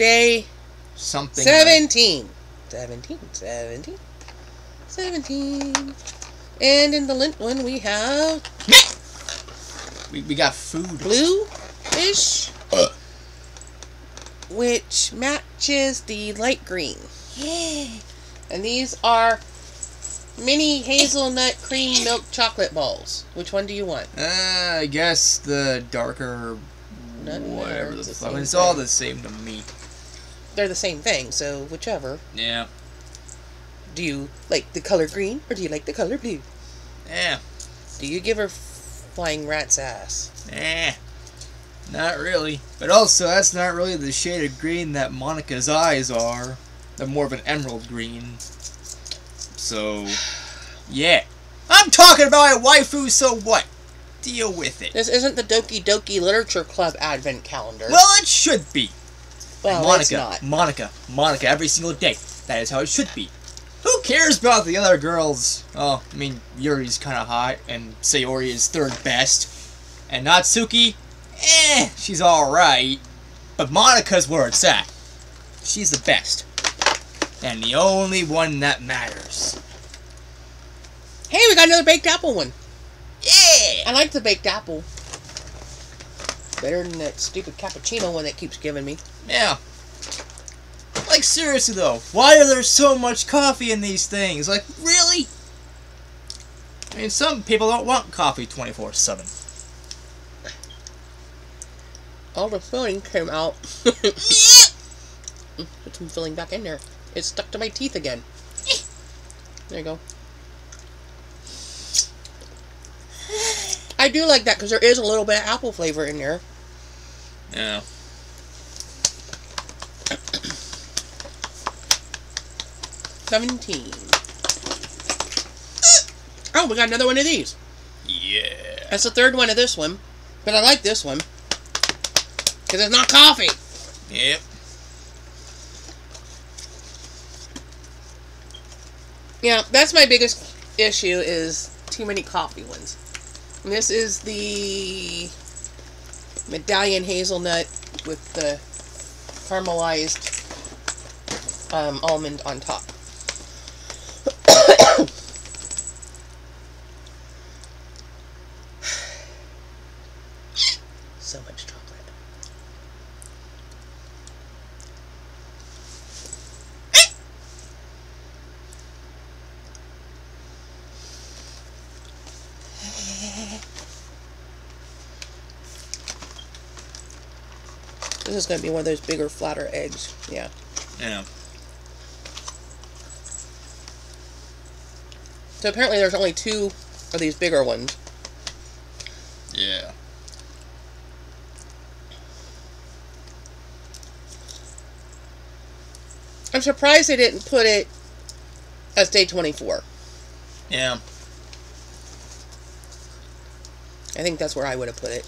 day Something. 17. 17, 17, 17. And in the lint one, we have We, we got food. blue-ish, Uh. which matches the light green. Yeah. And these are mini hazelnut cream milk chocolate balls. Which one do you want? Uh, I guess the darker. Doesn't Whatever the fuck. It's all the same to me. They're the same thing, so whichever. Yeah. Do you like the color green or do you like the color blue? Yeah. Do you give her flying rat's ass? Eh. Not really. But also, that's not really the shade of green that Monika's eyes are. They're more of an emerald green. So, yeah. I'm talking about a waifu, so what? Deal with it. This isn't the Doki Doki Literature Club advent calendar. Well, it should be. Well Monika, not. Monika, Monika, every single day. That is how it should be. Who cares about the other girls? Oh, I mean, Yuri's kind of hot, and Sayori is third best. And Natsuki, eh, she's alright. But Monika's where it's at. She's the best. And the only one that matters. Hey, we got another baked apple one. Yeah! I like the baked apple. Better than that stupid cappuccino one that keeps giving me. Yeah. Like, seriously though, why are there so much coffee in these things? Like, really? I mean, some people don't want coffee 24 7. All the filling came out. Put some filling back in there. It's stuck to my teeth again. Eh. There you go. Do like that because there is a little bit of apple flavor in there. Yeah. Seventeen. Oh, we got another one of these. Yeah. That's the third one of this one. But I like this one. Because it's not coffee. Yep. Yeah, that's my biggest issue is too many coffee ones. This is the medallion hazelnut with the caramelized um, almond on top. so much chocolate. This is going to be one of those bigger, flatter eggs. Yeah. Yeah. So apparently there's only two of these bigger ones. Yeah. I'm surprised they didn't put it as day 24. Yeah. I think that's where I would have put it.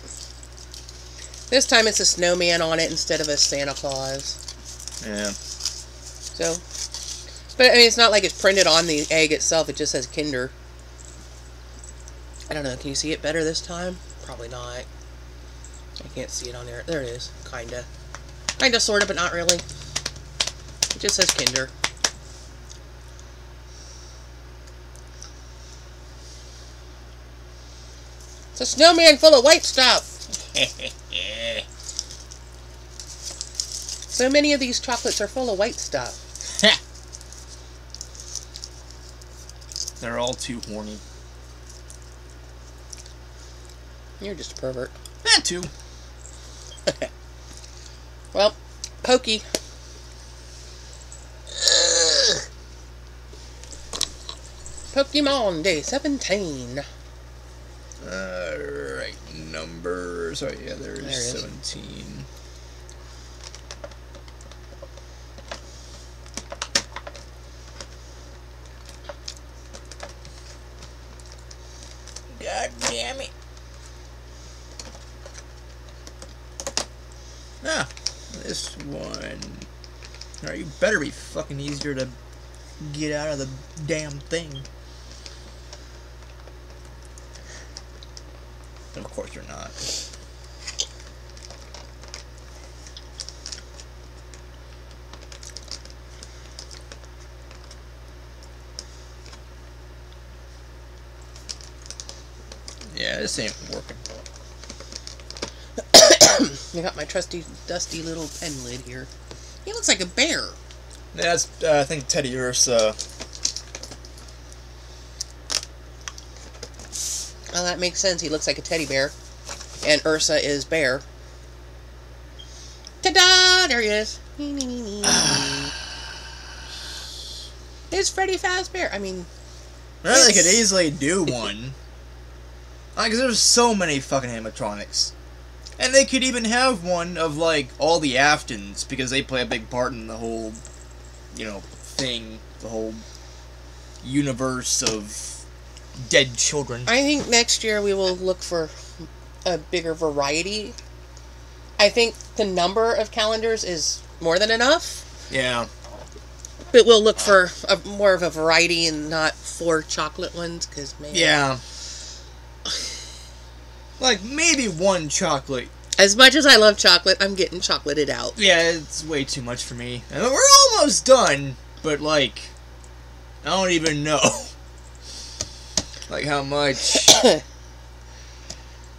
This time it's a snowman on it instead of a Santa Claus. Yeah. So, but I mean, it's not like it's printed on the egg itself. It just says Kinder. I don't know. Can you see it better this time? Probably not. I can't see it on there. There it is. Kinda. Kinda, sorta, but not really. It just says Kinder. It's a snowman full of white stuff. So many of these chocolates are full of white stuff. They're all too horny. You're just a pervert. That too. Well, Pokey. Pokemon Day 17. Alright, numbers. Oh, yeah, there's There 17. God damn it. Ah, this one. Alright, you better be fucking easier to get out of the damn thing. Of course you're not. Yeah, this ain't working. I got my trusty, dusty little pen lid here. He looks like a bear. Yeah, that's, uh, I think, Teddiursa Oh, that makes sense. He looks like a teddy bear. And Ursa is bear. Ta-da! There he is. it's Freddy Fazbear. I mean, Really, they could easily do one. Like, there's so many fucking animatronics. And they could even have one of, like, all the Aftons, because they play a big part in the whole, you know, thing. The whole universe of dead children. I think next year we will look for a bigger variety. I think the number of calendars is more than enough, Yeah. but we'll look for a, more of a variety and not four chocolate ones because maybe. Yeah. Like, maybe one chocolate. As much as I love chocolate, I'm getting chocolated out. Yeah, it's way too much for me. And we're almost done, but, like, I don't even know. like, how much.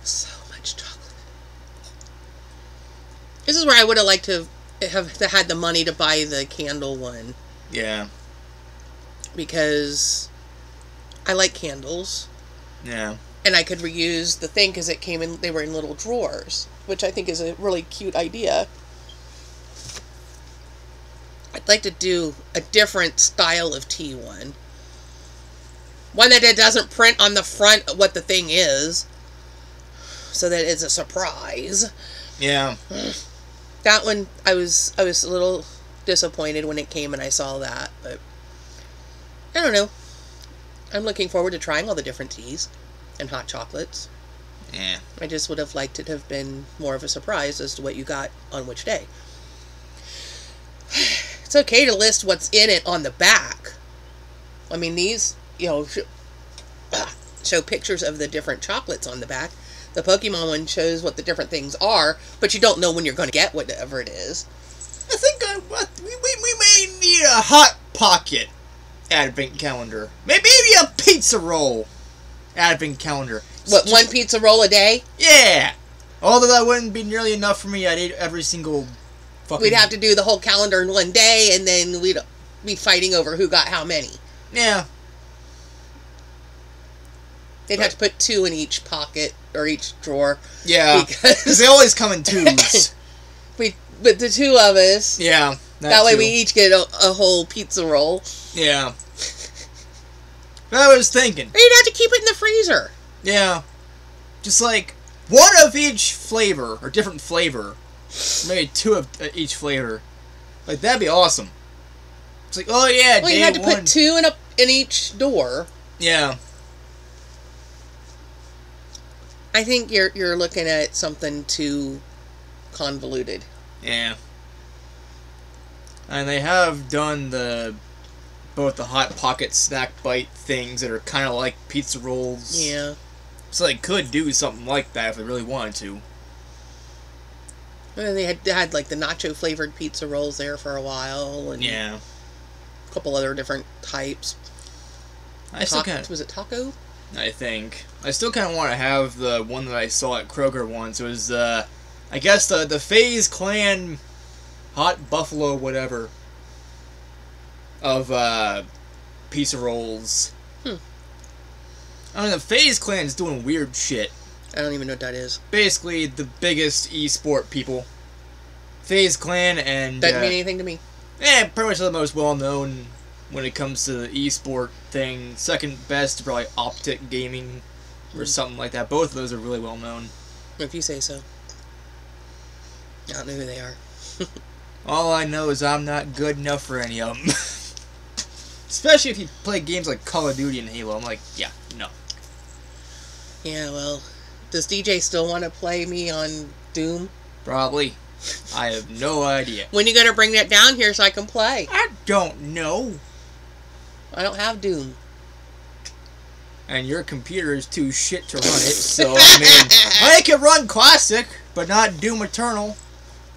So much chocolate. This is where I would have liked to have had the money to buy the candle one Yeah. because I like candles. Yeah. and I could reuse the thing because it came in. They were in little drawers, which I think is a really cute idea. I'd like to do a different style of tea one. One that it doesn't print on the front what the thing is, so that it's a surprise. Yeah. That one, I was I was a little disappointed when it came and I saw that, but I don't know. I'm looking forward to trying all the different teas and hot chocolates. Yeah. I just would have liked it to have been more of a surprise as to what you got on which day. It's okay to list what's in it on the back. I mean, these, you know, sh- show pictures of the different chocolates on the back. The Pokemon one shows what the different things are, but you don't know when you're going to get whatever it is. I think I, what, we, we, we may need a hot pocket advent calendar. Maybe, maybe a pizza roll advent calendar. What, one pizza roll a day? Yeah. Although that wouldn't be nearly enough for me. I'd eat every single fucking. We'd have to do the whole calendar in one day, and then we'd be fighting over who got how many. Yeah. They'd have to put two in each pocket or each drawer. Yeah. Because they always come in twos. we, but the two of us, yeah. that, way we each get a, a whole pizza roll. Yeah. But I was thinking. Or you'd have to keep it in the freezer. Yeah. Just like one of each flavor or different flavor. Maybe two of uh, each flavor. Like that'd be awesome. It's like, oh yeah, Well, you had to one. put two in a in each door. yeah. I think you're you're looking at something too convoluted. Yeah. And they have done the both the hot pocket snack bite things that are kind of like pizza rolls. Yeah. So they could do something like that if they really wanted to. And they had they had like the nacho flavored pizza rolls there for a while, and Yeah. a couple other different types. I still Ta- was it taco? I think. I still kind of want to have the one that I saw at Kroger once. It was, uh, I guess the the FaZe Clan hot buffalo whatever of uh, pizza rolls. Hmm. I mean, the FaZe Clan's doing weird shit. I don't even know what that is. Basically, the biggest e-sport people. FaZe Clan and Doesn't uh, mean anything to me. yeah, pretty much the most well known when it comes to the esport thing. Second best, probably OpTic Gaming or Mm. something like that. Both of those are really well known. If you say so. I don't know who they are. All I know is I'm not good enough for any of them. Especially if you play games like Call of Duty and Halo. I'm like, yeah, no. Yeah, well, does DJ still want to play me on Doom? Probably. I have no idea. When you gonna bring that down here so I can play? I don't know. I don't have Doom. And your computer is too shit to run it, so I mean, I can run Classic, but not Doom Eternal,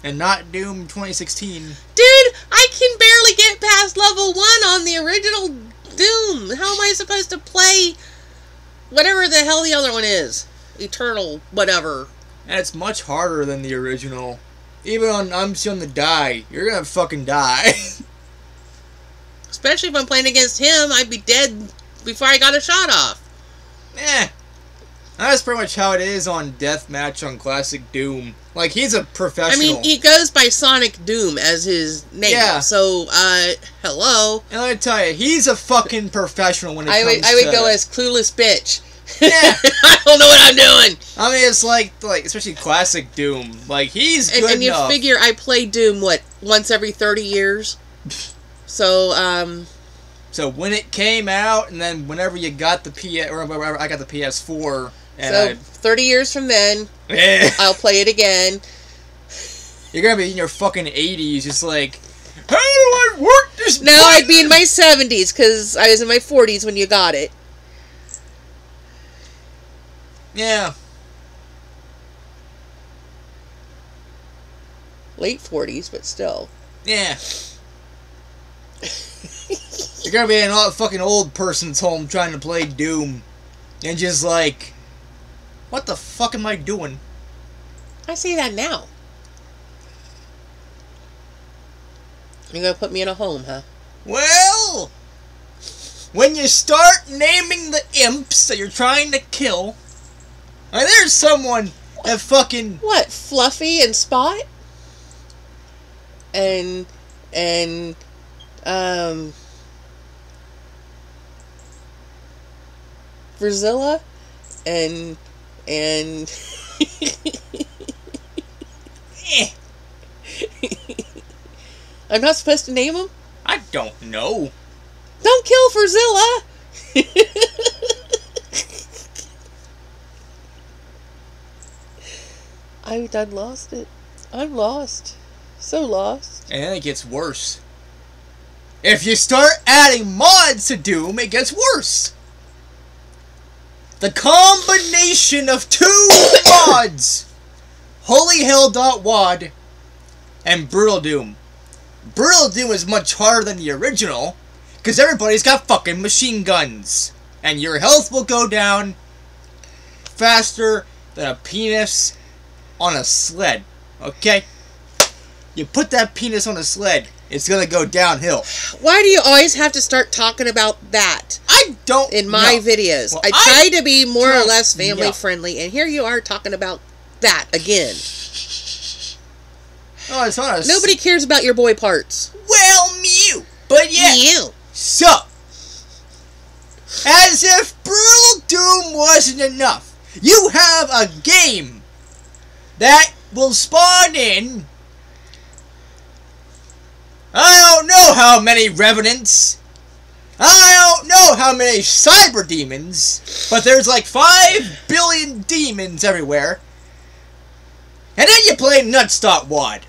and not Doom 2016. Dude, I can barely get past level one on the original Doom. How am I supposed to play whatever the hell the other one is? eternal whatever. And it's much harder than the original. Even on I'm Soon to Die, you're gonna fucking die. Especially if I'm playing against him, I'd be dead before I got a shot off. eh. That's pretty much how it is on Deathmatch on Classic Doom. Like he's a professional. I mean, he goes by Sonic Doom as his name. Yeah. So, uh, hello. and let me tell you, he's a fucking professional when it I comes would, I would go as clueless bitch. Yeah. I don't know what I'm doing. I mean, it's like like especially Classic Doom. Like he's And, good and you enough. figure I play Doom what once every thirty years. So, um, So when it came out, and then whenever you got the PS, or whenever I got the PS4, and so thirty years from then, I, I'll play it again. you're gonna be in your fucking 80s, just like, how do I work this? Now I'd be in my seventies because I was in my forties when you got it. Yeah, Late forties, but still. yeah. you're gonna be in a fucking old person's home trying to play Doom, and just like, what the fuck am I doing? I say that now. You're gonna put me in a home, huh? Well, when you start naming the imps that you're trying to kill, and there's someone that fucking What? Fluffy and Spot? And and um Brazilla and and I'm not supposed to name them? I don't know. Don't kill Verzilla! I, I lost it. I'm lost. So lost. And then it gets worse. If you start adding mods to Doom, it gets worse. The combination of two mods, Holy Hell.wad and Brutal Doom. Brutal Doom is much harder than the original, because everybody's got fucking machine guns. And your health will go down faster than a penis on a sled. Okay? You put that penis on a sled, it's gonna go downhill. Why do you always have to start talking about that I don't in my know. videos? Well, I I try to be more or less family know. friendly, and here you are talking about that again. Oh, it's not Nobody cares about your boy parts. Well, Mew. But yeah. You. So, as if Brutal Doom wasn't enough, you have a game that will spawn in. I don't know how many revenants. I don't know how many cyber demons, but there's like 5 billion demons everywhere. And then you play Nutstop Wad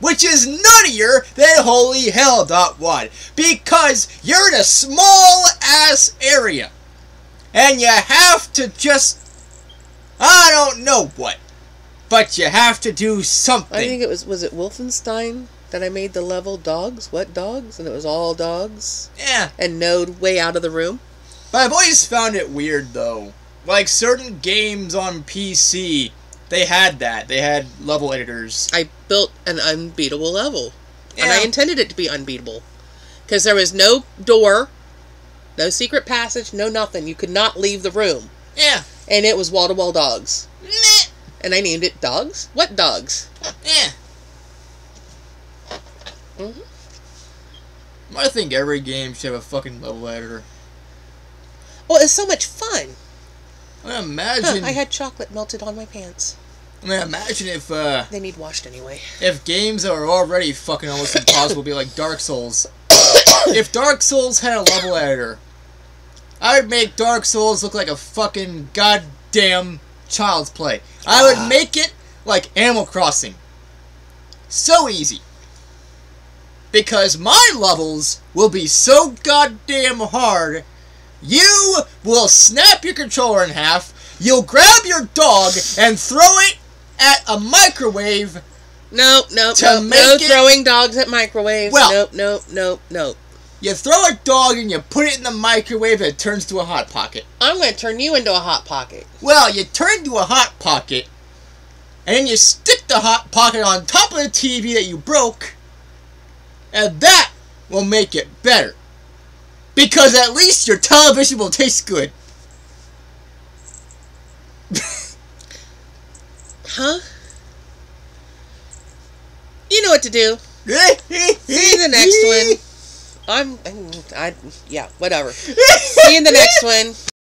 which is nuttier than Holy Hell Dot Wad because you're in a small ass area and you have to just I don't know what, but you have to do something. I think it was was it Wolfenstein that I made the level dogs? What dogs? And it was all dogs. yeah, And Node way out of the room. but I've always found it weird though. Like certain games on PC, they had that. They had level editors. I built an unbeatable level. And I intended it to be unbeatable. Because there was no door, no secret passage, no nothing. You could not leave the room. Yeah. And it was wall to wall dogs. And I named it Dogs? What dogs? Yeah. Mhm. I think every game should have a fucking level editor. Well, it's so much fun. I mean, Huh, imagine. I had chocolate melted on my pants. I mean, imagine if uh, They need washed anyway. if games that are already fucking almost impossible be like Dark Souls. if Dark Souls had a level editor, I would make Dark Souls look like a fucking goddamn child's play. I would Ah. make it like Animal Crossing. So easy. Because my levels will be so goddamn hard, you will snap your controller in half, you'll grab your dog and throw it at a microwave Nope, nope, To nope. No make it- throwing dogs at microwaves. Well- nope, nope, nope, nope. You throw a dog and you put it in the microwave and it turns to a hot pocket. I'm going to turn you into a hot pocket. Well, you turn to a hot pocket and then you stick the hot pocket on top of the TV that you broke, and that will make it better. Because at least your television will taste good. Huh? You know what to do. See you the next one. I'm, I, yeah, whatever. See you in the next one.